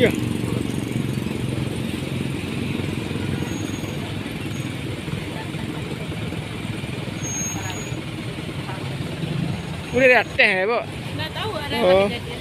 Here. Udah ada teh ya, Bu? Nggak tahu ada oh. apa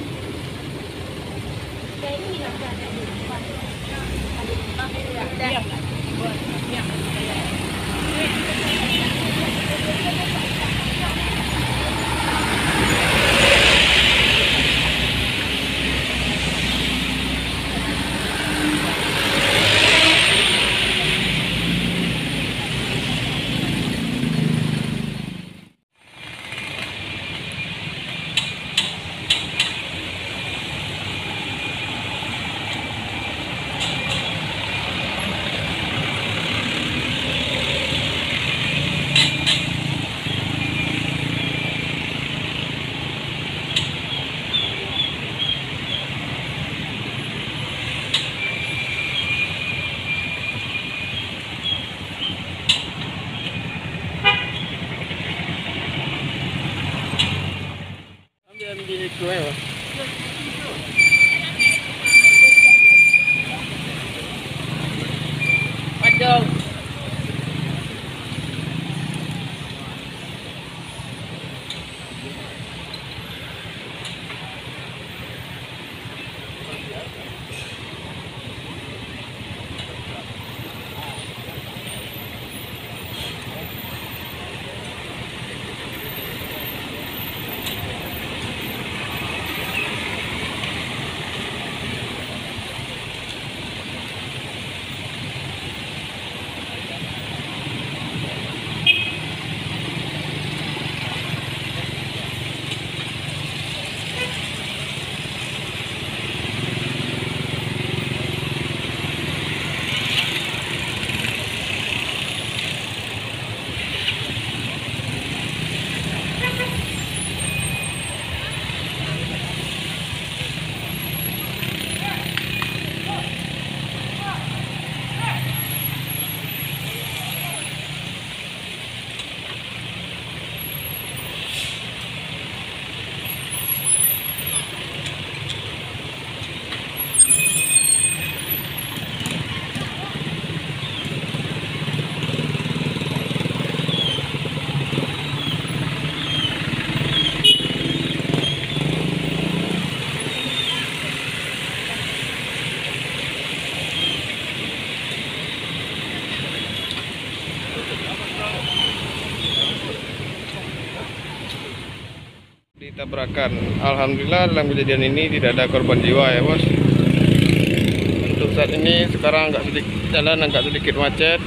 Ditabrakan. Alhamdulillah dalam kejadian ini tidak ada korban jiwa ya, Bos. Untuk saat ini sekarang agak sedikit jalan agak sedikit macet.